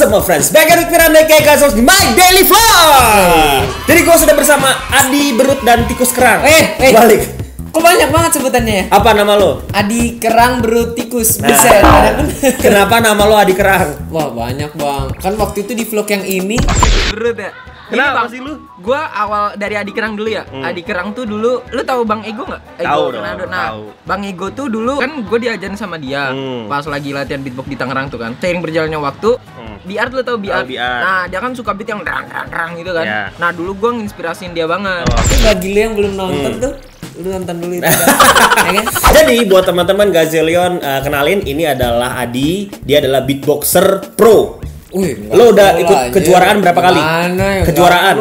Semua friends, back with Miranda kayak kasus di My Daily Vlog. Jadi gue sudah bersama Adi Berut dan Tikus Kerang. Eh, eh. balik. Kok banyak banget sebutannya ya? Apa nama lo? Adi Kerang Berut Tikus. Nah, kan? kenapa nama lo Adi Kerang? Wah, banyak bang. Kan waktu itu di vlog yang ini Berut ya? Kenapa sih lu? Gua awal dari Adi Kerang dulu ya. Adi Kerang tuh dulu, lu tahu Bang Ego nggak? Ego dong. Nah, tahu. Bang Ego tuh dulu kan gue diajarin sama dia Hmm. pas lagi latihan beatbox di Tangerang tuh kan. Seiring berjalannya waktu, Hmm. biar lu tahu biar. Nah, dia kan suka beat yang rang rang rang gitu kan. Ya. Nah, dulu gua nginspirasiin dia banget. Oh. Tapi bagi lu yang belum nonton Hmm. tuh Lu nonton dulu itu? Ya kan? Jadi buat teman-teman Gazelion uh, kenalin ini adalah Adi, dia adalah beatboxer pro. Wih, Lo udah ikut anjir. kejuaraan berapa kali? Mana ya? Kejuaraan.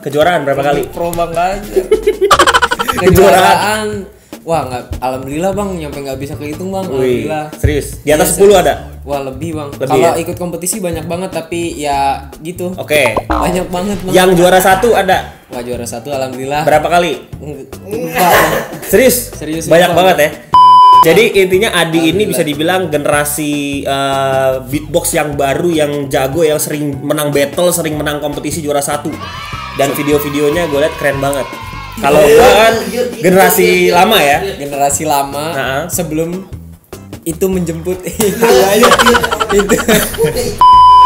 Kejuaraan berapa kali? Pro bang aja. Kejuaraan. Wah, nggak alhamdulillah bang, nyampe nggak bisa kehitung bang. Wih, Alhamdulillah. serius. Di atas Iya, 10 ada? Wah lebih bang. Lebih Kalau ya? ikut kompetisi banyak banget tapi ya gitu. Oke. Banyak banget bang. Yang juara satu ada Wah juara satu alhamdulillah. berapa kali? Lupa bang. Serius? Serius, Banyak lupa, banget ya. Jadi intinya Adi ini bisa dibilang generasi eh, beatbox yang baru, yang jago, yang sering menang battle, sering menang kompetisi juara satu. Dan video-videonya gue liat keren banget. Kalau gue kan generasi lama ya. Generasi lama Nah. sebelum itu menjemput Iya, itu.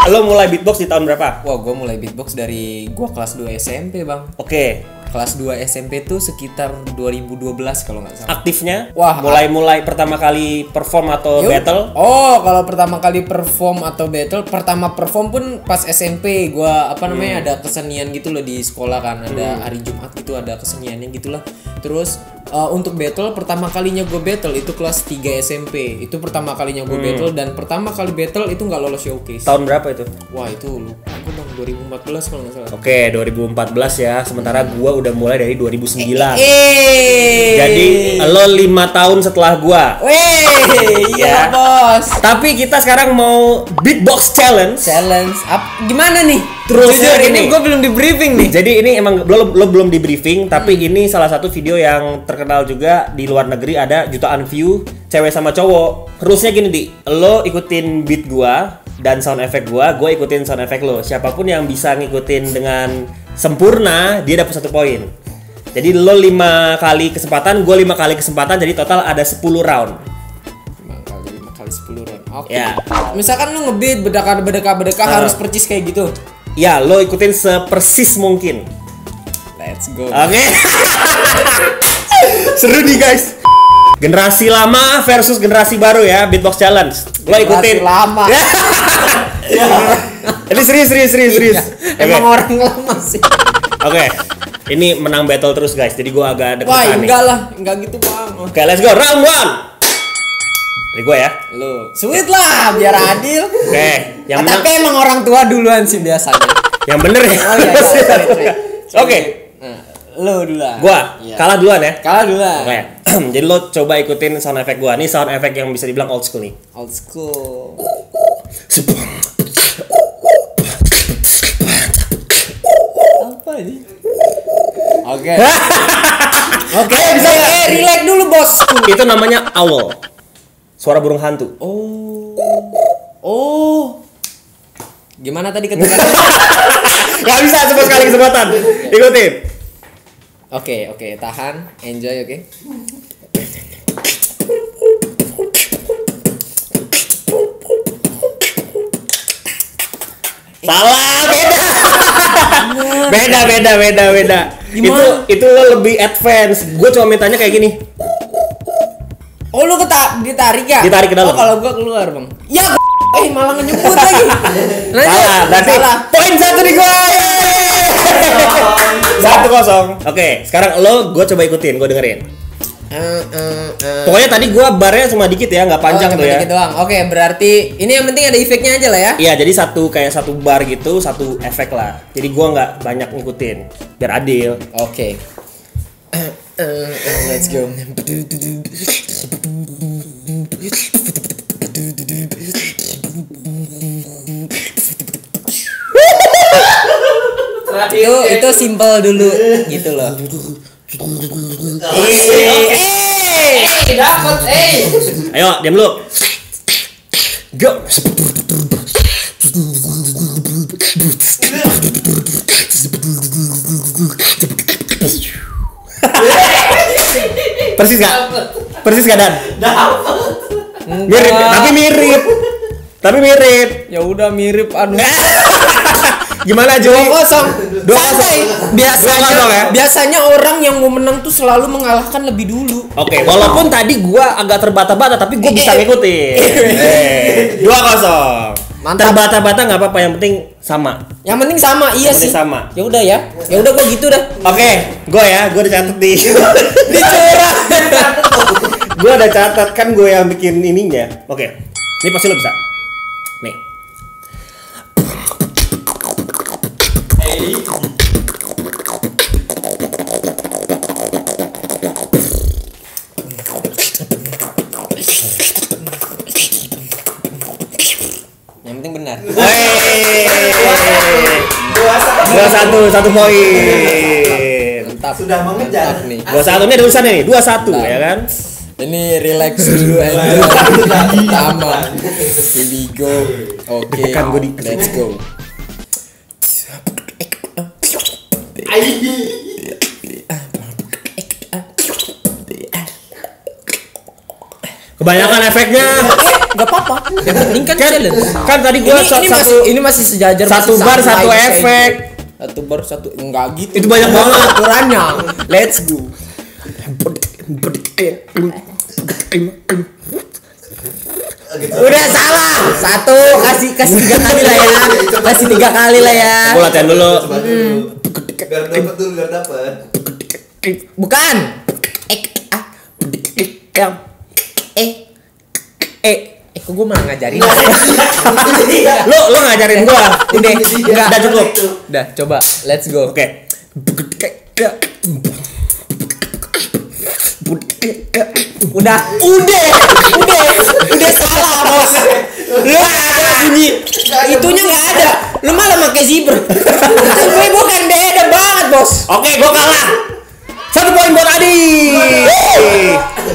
Lo mulai beatbox di tahun berapa? Wah gue mulai beatbox dari gua kelas 2 SMP bang. Oke, Kelas 2 SMP tuh sekitar 2012 kalau nggak salah. aktifnya Wah, mulai-mulai pertama kali perform atau Yuk. battle? Oh, kalau pertama kali perform atau battle, pertama perform pun pas SMP, gua apa namanya Hmm. ada kesenian gitu loh di sekolah kan, ada hari Jumat gitu ada keseniannya gitulah. Terus uh, untuk battle pertama kalinya gue battle itu kelas 3 SMP. Itu pertama kalinya gue Hmm. battle dan pertama kali battle itu nggak lolos showcase. Tahun berapa itu? Wah, itu lupa dong 2014 kalau nggak salah. Oke, 2014 ya. Sementara gua udah mulai dari 2009. Eh. Jadi lo lima tahun setelah gua. Weh, Ya. iya bos. Tapi kita sekarang mau beatbox challenge. Challenge up gimana nih? Terus Jujur, ini. ini gue belum di briefing nih. Jadi ini emang lo, lo belum di briefing, tapi ini salah satu video yang terkenal juga di luar negeri ada jutaan view cewek sama cowok. Rulesnya gini di, lo ikutin beat gua dan sound effect gua, gua ikutin sound effect lo. Siapa pun yang bisa ngikutin dengan sempurna, dia dapat satu poin. Jadi lo lima kali kesempatan, gua lima kali kesempatan, jadi total ada 10 round. 5 kali 5 kali 10 round. Oke. Ya. Misalkan lu ngebeat bedaka bedaka bedaka Ah. harus percis kayak gitu. Ya, lo ikutin sepersis mungkin. Let's go. Oke. Seru nih guys. Generasi lama versus generasi baru ya, beatbox challenge. Lo ikutin. Generasi lama. Ini serius serius serius serius. Oke. Emang orang lama sih. Oke. Ini menang battle terus guys. Jadi gua agak Wah, deg-degan nih. enggak lah, enggak gitu, Bang. Oke, let's go. Round one. Dari gua ya. Lu, sweet lah biar adil. Oke, yang Ah, menang tapi emang orang tua duluan sih biasanya. yang bener ya. Oh iya, iya, sorry, sorry. Oke. Nah, lu duluan. Gua Iya. kalah duluan ya. Kalah duluan. Oke. Jadi lo coba ikutin sound effect gua. Ini sound effect yang bisa dibilang old school nih. Old school. Ini? Oke. Oke, bisa eh relax dulu, Bosku. Itu namanya owl. Suara burung hantu. Oh. Oh. Gimana tadi ketika Gak bisa sama sekali kesempatan. Ikutin. Oke, oke, tahan, enjoy, oke. Salah, beda. Beda, beda, beda, beda. Itu Gimana? itu lo lebih advance. Gue cuma mintanya kayak gini. Oh, lu keta ditarik ya? Ditarik ke dalam. Oh, kalau gua keluar, Bang. Ya, eh malah nyebut lagi. Salah, berarti Salah. poin satu di gue. Satu kosong. Oke, sekarang lo gue coba ikutin, gue dengerin. Eh, eh. Pokoknya tadi gue barnya cuma dikit ya, nggak panjang Oh, tuh cuma ya. dikit doang. Oke, berarti ini yang penting ada efeknya aja lah ya. Iya, jadi satu kayak satu bar gitu, satu efek lah. Jadi gua nggak banyak ngikutin, biar adil. Oke. Eh, eh, eh, let's go. itu itu simple dulu gitu loh Dapat, eh. Ayo, diam dulu. Go. Persis gak? Persis gak Dan? Mirip, tapi mirip. Tapi mirip. ya udah mirip aduh Gimana Juli? kosong Dua kosong. biasanya Dua kosong ya? biasanya orang yang mau menang tuh selalu mengalahkan lebih dulu Oke, walaupun tadi gua agak terbata-bata tapi gua bisa ngikutin. Eh, dua kosong. Mantap. Terbata-bata nggak apa-apa, yang penting sama. yang penting sama iya Yang sih sama. ya udah ya ya udah gua gitu dah Oke, gua ya, gua udah catat di. dicurah gua udah catat kan gua yang bikin ininya. Oke, ini pasti lo bisa. Nih. Yang penting benar. Dua satu, satu poin. mantap. Sudah mengejar. Mantap nih. Dua satu ini ada tulisannya nih, dua satu ya kan? ini relax dulu aja. Pertama here we go. Oke di- let's go Kebanyakan efeknya. Gak apa-apa. Yang penting kan Kan, challenge. kan tadi gua ini, ini satu masih ini masih sejajar satu masih bar, satu efek. Satu bar satu enggak gitu. Itu banyak banget. aturannya. Let's go. Udah salah. Satu kasih kasih tiga kali lah ya. Kasih tiga kali lah ya. Gua latihan dulu. Dulu. Biar dapat dulu, biar dapat. Bukan. Eh ah. Eh. Eh. Eh kok gue malah ngajarin Lo lo ngajarin gua. Udah, enggak. Udah cukup. Udah, coba. Let's go. Oke. Udah, udah, udah, udah salah bos. Lu ada bunyi, itunya nggak ada. Lu malah pakai zebra. Gue bukan beda banget bos. Oke, gua kalah. Satu poin buat Adi.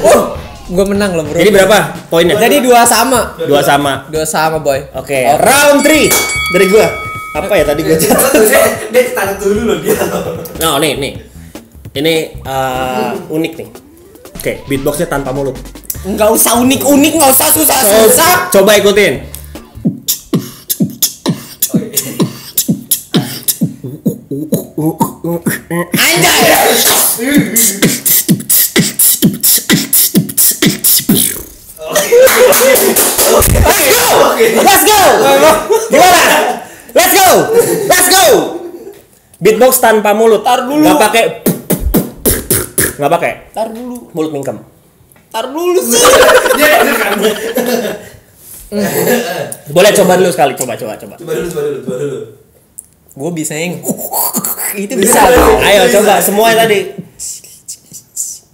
Uh, gue menang loh bro. Jadi berapa poinnya? Jadi dua sama, Dua sama. dua sama boy. Oke, round 3 dari gua. Apa ya tadi gua catat? Dia dia tarik dulu loh dia. Nah, nih, nih. Ini uh, unik nih. Oke, beatboxnya tanpa mulut. Nggak usah unik-unik, nggak usah susah-susah. Coba ikutin. Anjay. Let's go. Gimana? Let's go. Let's go. Beatbox tanpa mulut. Tar dulu. Gak pakai. Gak pakai. Tar dulu, Mulut mingkem. tar dulu sih. Boleh coba dulu sekali. Coba, coba, coba. Coba dulu, coba dulu, coba dulu. Gue bisa yang itu bisa. Ayo coba semua tadi.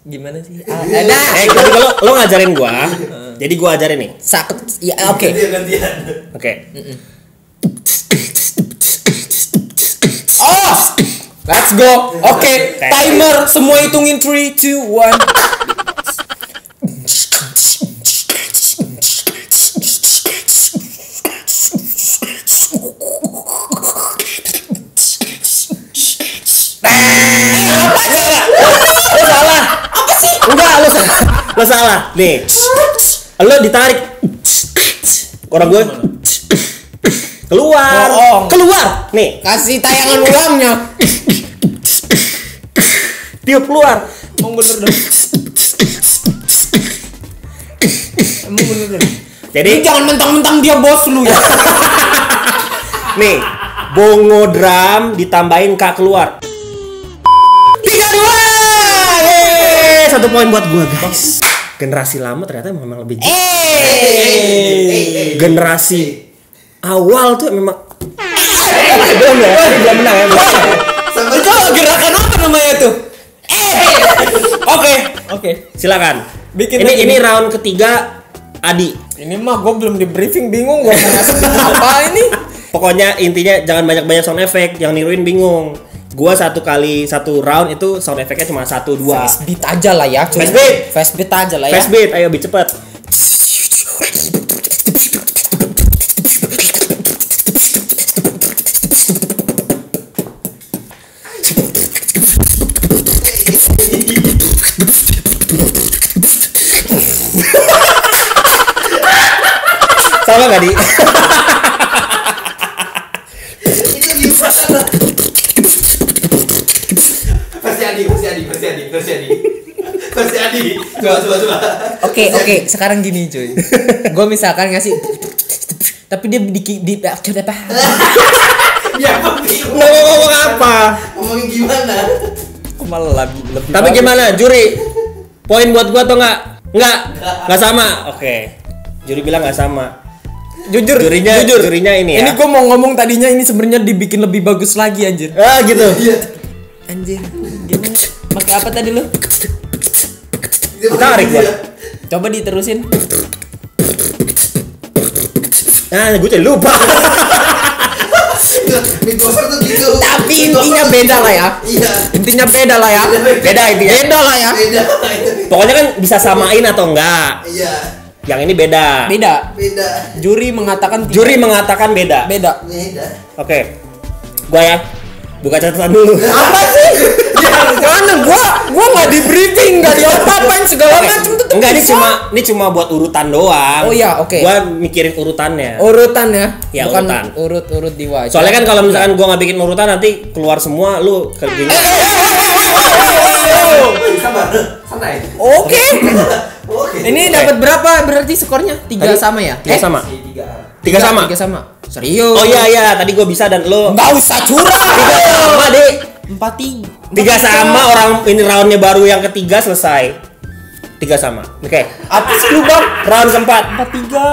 Gimana sih? Ah, ada. Eh, tadi kalau lo ngajarin gua, jadi gua ajarin nih. Sakit. Ya oke. Oke. Oh, let's go. Oke, timer semua hitungin 3 2 1. Lo salah. Nih. Lo ditarik. Orang gue keluar. Bohong. Keluar. Nih, Kasih tayangan ulangnya. tiup keluar. Emang bener dong. Emang bener dong. Jadi Jadi jangan mentang-mentang dia bos lu ya. nih, bongo drum ditambahin kak keluar. Tiga dua. Yeay, Satu poin buat gua guys. Generasi lama ternyata memang lebih jago. Eh. generasi awal tuh memang belum ya belum menang ya Itu gerakan apa namanya tuh? Eh. oke Oke. silakan Bikin ini ini round ketiga Adi. Ini mah gue belum di briefing bingung gue apa ini. Pokoknya intinya jangan banyak-banyak sound effect, yang niruin bingung. Gua satu kali satu round itu sound effectnya cuma satu dua. Fast beat aja lah ya. Fast beat. Fast beat aja lah ya. Fast beat, ayo beat cepet. Sama gak di? Coba, coba, coba. Oke oke sekarang gini cuy. gue misalkan ngasih tapi dia di di, apa? Ya, apa bingung. Mau ngomong apa? Ngomongin gimana? Kok malah lebih, lebih Tapi bagus. gimana, juri? Poin buat gua atau enggak? Enggak. Enggak sama. Oke. Juri bilang enggak sama. Jujur, Jurinya- jujur. jurinya ini ya. Ini gue mau ngomong tadinya ini sebenarnya dibikin lebih bagus lagi anjir. Ah, gitu. Iya. Anjir, gimana? Pakai apa tadi lu? Dia Tarik gitu gua. ya. Coba diterusin. Nah, gue jadi lupa. Big Gopher tuh gitu. Tapi intinya beda lah ya. Iya. Intinya beda lah ya. Beda intinya. Beda lah ya. Beda. Pokoknya kan bisa samain atau enggak. Iya. Yang ini beda. Beda. Beda. Juri mengatakan. Juri mengatakan beda. beda. Beda. Oke. Gua ya. Buka catatan dulu. Apa sih? Jangan gua gua nggak di briefing, nggak diopapain segala Oke. macam tuh. Enggak, ini cuma ini cuma buat urutan doang. Oh iya, oke. Gua mikirin urutannya. urutan ya. Ya, Bukan urutan. urut-urut di wajah. Soalnya kan kalau misalkan gua nggak bikin urutan nanti keluar semua lu kerjanya. Sabar. Santai. Oke. Oke. Ini dapat berapa berarti skornya? Tiga Tadi- sama ya? Tiga Eh, sama. Tiga. Tiga sama. Tiga sama. Serius? Oh iya iya, tadi gua bisa dan lu Nggak usah curang. tiga sama deh. Empat tiga. Tiga sama orang ini roundnya baru yang ketiga selesai. Tiga sama. Oke. Apa sih lu bang? Round keempat. Empat tiga.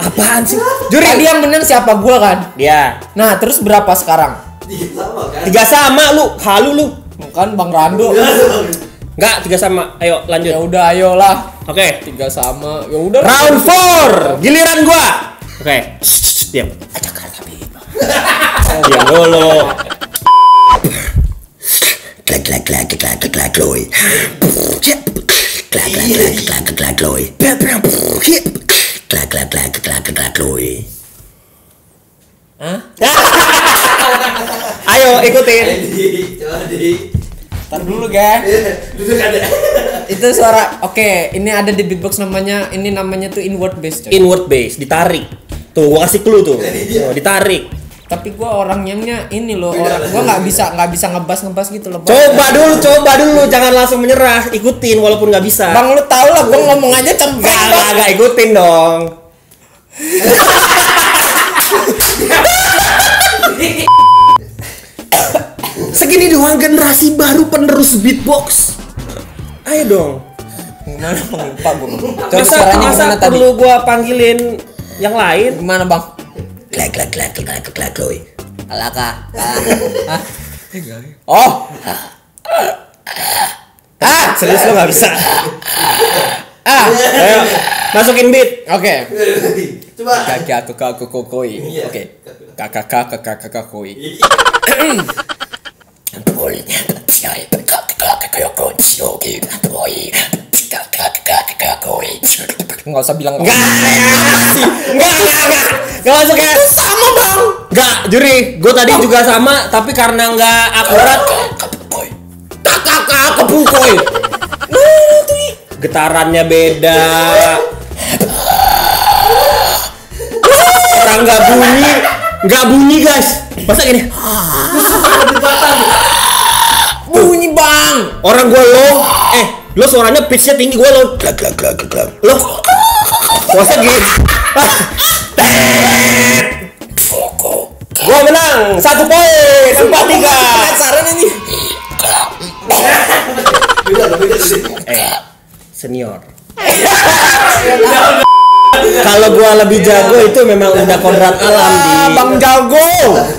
Apaan sih? Juri. Tadi yang menang siapa gua kan? Dia. Nah terus berapa sekarang? Tiga sama kan? Tiga sama lu. Halu lu. Kan Bang Rando. Enggak, tiga sama. Ayo ya lanjut. udah ayolah. Oke. Tiga sama. Ya udah. Round 4. Giliran gua. Oke. Shh, Diam. Diam dulu. Clack clack clack clack clack clack loy. Clack clack clack clack clack loy. Clack clack clack clack clack loy. Hah? Ayo ikutin. Ntar dulu ada. Itu suara. Oke, ini ada di beatbox namanya. Ini namanya tuh inward bass. coy. Inward bass, ditarik. Tuh, gua kasih clue tuh. Tuh, ditarik. Tapi gua orangnya ini loh, orang gua nggak bisa nggak bisa ngebas ngebas gitu loh. Coba dulu, coba dulu, jangan langsung menyerah. Ikutin walaupun nggak bisa. Bang lu tau lah, gua ngomong aja cempreng Gak, gak, ikutin dong. Segini doang generasi baru penerus beatbox. Ayo dong. Gimana? Lupa gua. Coba Masa, caranya masa gimana tadi? perlu gua panggilin yang lain? Gimana bang? Clack clack clack clack clack loy. Alaka. Ah. Oh. Ah, Serius lo gak bisa? ah. Ayo, masukin beat. Oke. Coba. Kakak kakak kakak koi. Iya. Oke. Kakak kakak kakak kakak koi. Boy. Clack clack clack Nggak usah bilang enggak, enggak, enggak. Enggak masuk ya. sama bang. Enggak, juri. Gue tadi juga sama, tapi karena enggak akurat, Boy. kakak kepukoy. Getarannya beda. Orang nggak bunyi, nggak bunyi guys. Masa gini? Bunyi bang. Orang gua low, eh lo suaranya pitchnya tinggi, gua low. Clack clack clack clack. Lo, masa gini? Gua menang satu poin, empat tiga. Penasaran ini. Eh, senior. Kalau gua lebih jago itu memang udah kodrat alam di Bang jago.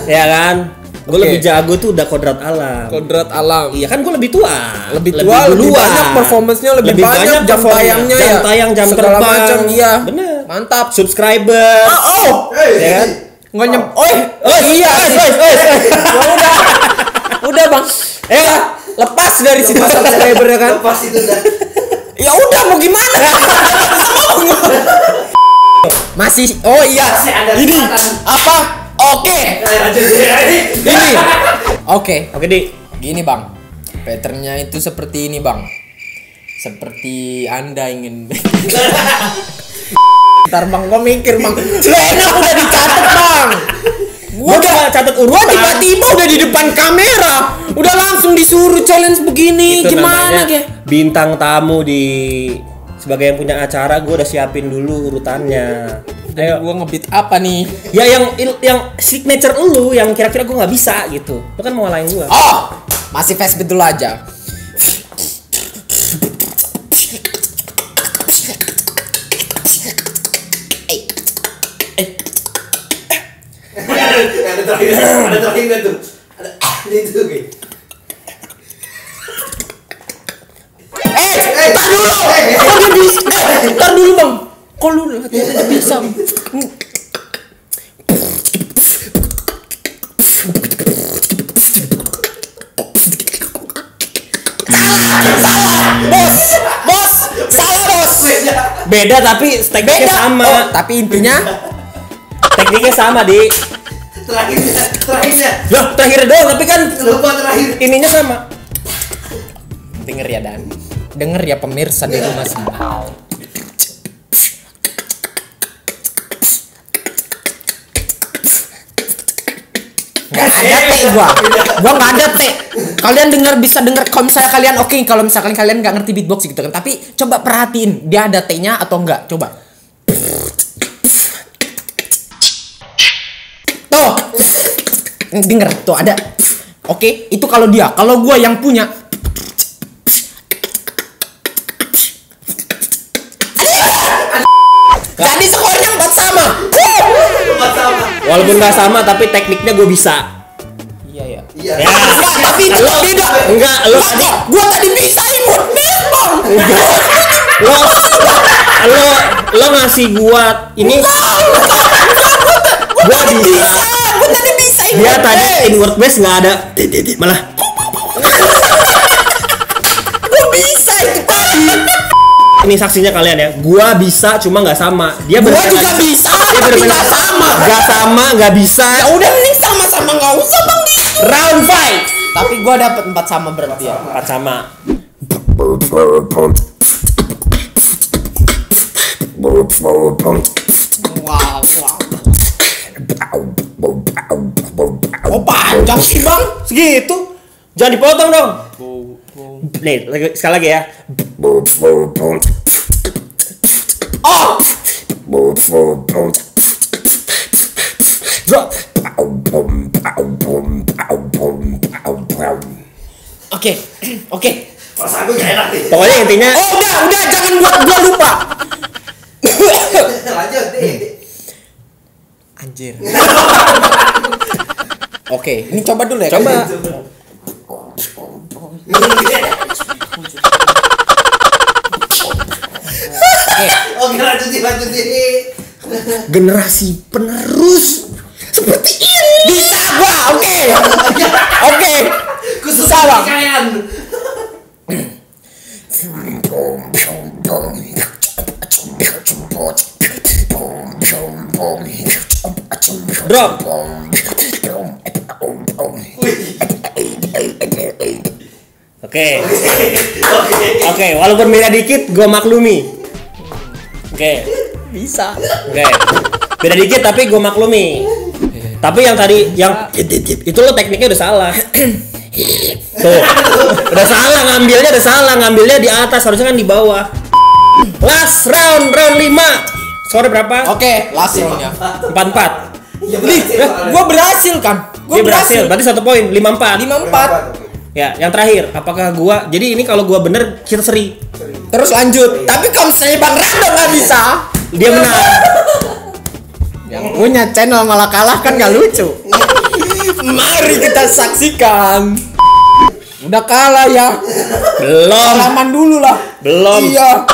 ya kan? Gue lebih jago tuh udah kodrat alam. Kodrat alam. Iya kan gue lebih tua. Lebih tua, lebih duluan. banyak performance-nya, lebih banyak jam performance. tayangnya jam ya. tayang, jam Segala terbang. macam, iya. Bener. Mantap. subscriber. Oh, oh. Ya kan? Nggak nyem. Oh, oh iya. Oi, sih. oi, oi, oi. Ya udah. Udah, Bang. Ya, lepas dari situ subscriber ya kan. Lepas itu dah. Ya udah mau gimana? Masih oh iya. Masih ada Ini apa? Oke. Ini. Oke. Oke, Di. Gini bang, patternnya itu seperti ini bang. Seperti anda ingin. Ntar bang, gua mikir bang. Lu enak udah dicatat bang. Gua cuma catat urutan. tiba-tiba udah di depan kamera, udah langsung disuruh challenge begini. Itu Gimana namanya ya? Bintang tamu di sebagai yang punya acara gue udah siapin dulu urutannya. Ayo. Gua ngebit apa nih? Ya yang yang signature lu yang kira-kira gue nggak bisa gitu. Lu kan mau ngalahin gue. Oh, masih fast beat dulu aja. Ada terakhir, ada terakhir tuh? Ada ah, itu oke. Eh, tar dulu. Bisa? Eh, tar dulu bang. Kok lu latihan bisa? Bos, bos, salah bos. Beda tapi tekniknya Beda. sama. Oh, tapi intinya Tekniknya sama, Di. Terakhirnya, terakhirnya. Loh, terakhir doang tapi kan Lupa terakhir. ininya sama. denger ya Dan. Denger ya pemirsa di rumah semua. Ada teh gua. Gua nggak ada teh. Kalian dengar bisa dengar kalau misalnya kalian oke kalau misalkan kalian nggak ngerti beatbox gitu kan. Tapi coba perhatiin dia ada T-nya atau enggak. Coba. Tuh. Denger tuh ada. Oke, itu kalau dia. Kalau gua yang punya Jadi skornya 4 sama. Walaupun nggak sama tapi tekniknya gue bisa. Iya ya. Iya. Ya. Enggak, tapi itu Lo- tidak. enggak, lo Enggak, tadi- gua tadi bisa imut bang. Lo lo lo ngasih gua ini gua bisa. Gua tadi bisa imut. Dia tadi inward bass nggak ada. Malah Gua bisa itu tadi. ini saksinya kalian ya. Gua bisa cuma nggak sama. Dia Gua juga bisa, Dia tapi nggak sama. Nggak sama, nggak bisa. Ya udah mending sama-sama nggak usah. Round five. Tapi gua dapat 4 sama berarti ya. Empat sama. Wow, wow. Oh panjang sih bang. Segitu. Jangan dipotong dong. Nih, lagi- sekali lagi ya. Oh, Drop. Oke, oke. Perasaan gue gak enak nih. Pokoknya intinya Oh udah, udah jangan buat gua lupa. Lanjut nih. Anjir. Oke, ini coba dulu ya. Coba. Oke lanjutin lanjutin. generasi penerus seperti ini. Bisa gua, oke. Oke. Khusus kalian. Drop. Oke. Oke, walaupun beda dikit, gue maklumi. Oke. Bisa. Oke. Beda dikit tapi gue maklumi. Tapi yang tadi yang itu lo tekniknya udah salah. Tuh. Udah salah ngambilnya udah salah, ngambilnya di atas harusnya kan di bawah. Last round round 5. Skor berapa? Oke, last roundnya. 4-4. Ya Nih, gua berhasil kan? Gua Dia berhasil. Berarti satu poin, 5-4. Lima empat. Ya, yang terakhir, apakah gua jadi ini kalau gua bener kita seri. Terus lanjut. Tapi kalau misalnya Bang Rando nggak bisa, Dia menang. Yang punya channel malah kalah kan nggak lucu. Mari kita saksikan. Udah kalah ya. Belum. Salaman dulu lah. Belum. Iya.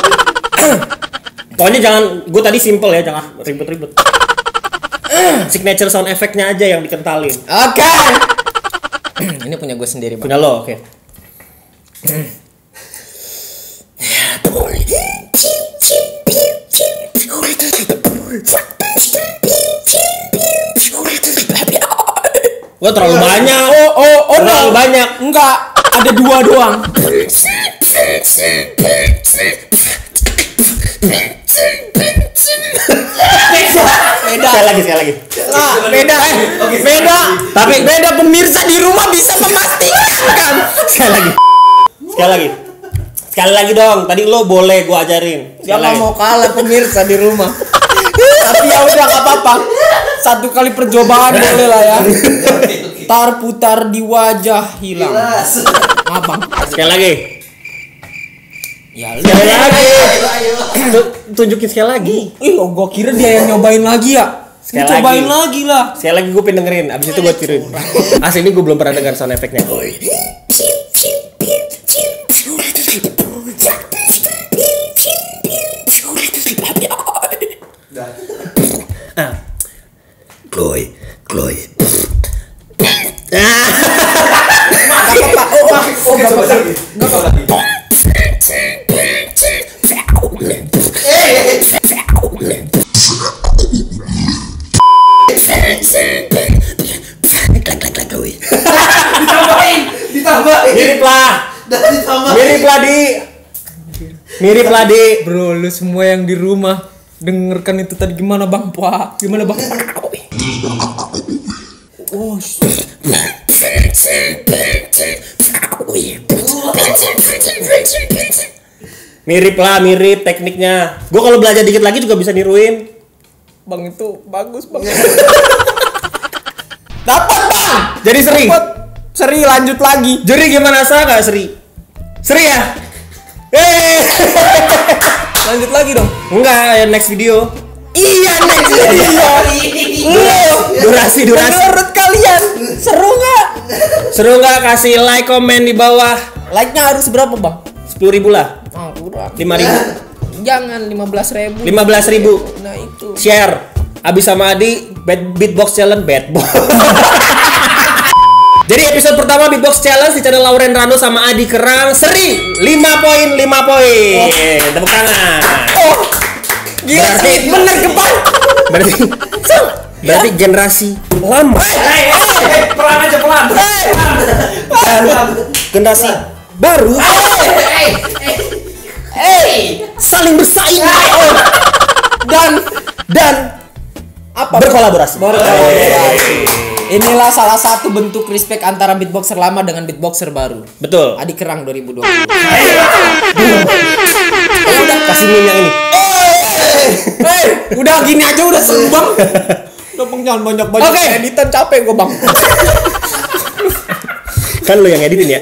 Pokoknya jangan, gue tadi simple ya, jangan ribet-ribet. Signature sound effect-nya aja yang dikentalin. Oke. Ini punya gue sendiri, Bang. Punya lo, oke. Wah terlalu banyak. Oh, oh, oh, terlalu no. banyak. Enggak, ada dua doang. Beda. Sekali lagi, sekali lagi. Nah, beda, eh, beda. Tapi Beda pemirsa di rumah bisa memastikan. sekali lagi. Sekali lagi. Sekali lagi dong. Tadi lo boleh gua ajarin. Sekali Jangan lagi. mau kalah pemirsa di rumah. Tapi ya udah nggak apa-apa. Satu kali percobaan boleh lah ya. Tar putar di wajah hilang. Abang. Sekali lagi. Ya. Sekali lagi. Tunjukin sekali lagi. Ih, oh, gua kira dia yang nyobain lagi ya. Sekali Lu cobain lagi. lagi lah. Sekali lagi gue pengen dengerin. Abis itu gue tiruin. Asli ini gue belum pernah dengar sound effect-nya. Chloe. Ditambahin, ditambahin. Mirip lah. Mirip lah di. Mirip lah di. Bro, lu semua yang di rumah dengarkan itu tadi gimana Bang? Wah, gimana Bang? Oh, Mirip lah, mirip tekniknya. Gue kalau belajar dikit lagi juga bisa niruin. Bang itu bagus Bang. Dapat Bang. Jadi seri. Dapat. Seri lanjut lagi. Jadi gimana sah gak Seri? Seri ya? Eh, Lanjut lagi dong. enggak ya next video. Iya next video. Durasi, durasi. Menurut kalian seru nggak? Seru nggak kasih like, komen di bawah. Like-nya harus berapa bang? Sepuluh ribu lah, Ah kurang. lima ribu, Jangan 15 ribu. lima belas ribu. Nah itu. Share. Abis sama Adi, bad beatbox challenge, bad boy. Jadi episode pertama beatbox challenge di channel Lauren Rano sama Adi Kerang seri 5 poin 5 poin. Tepuk tangan. Oh, gila Berarti- sih bener ke bang. Berarti berarti generasi lama Pelan aja pelan. dan generasi baru saling bersaing Dan dan apa? berkolaborasi. Berkolaborasi. Inilah salah satu bentuk respect antara beatboxer lama dengan beatboxer baru. Betul. Adi Kerang 2020. Ya udah kasih yang ini. Hei, udah gini aja udah seru bang. Udah bang jangan banyak banyak Oke. editan capek gue bang. Kan lo yang editin ya.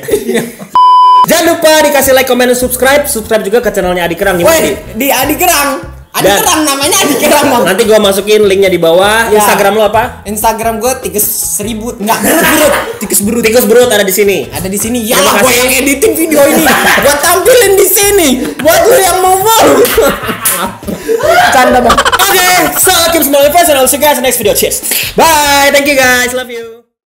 Jangan lupa dikasih like, comment, dan subscribe. Subscribe juga ke channelnya Adi Kerang. Woi, di Adi Kerang. Adi Dan- Kerang namanya Adi Kerang bang. Nanti gua masukin linknya di bawah. Ya. Instagram lo apa? Instagram gue tikus seribu enggak berut tikus berut Tikus berut ada di sini. ada di sini ya lah kasih. yang editing video ini gue tampilin di sini buat lu yang mau follow canda bang Oke, so keep smiling first and I'll see you guys in the next video. Cheers. Bye. Thank you guys. Love you.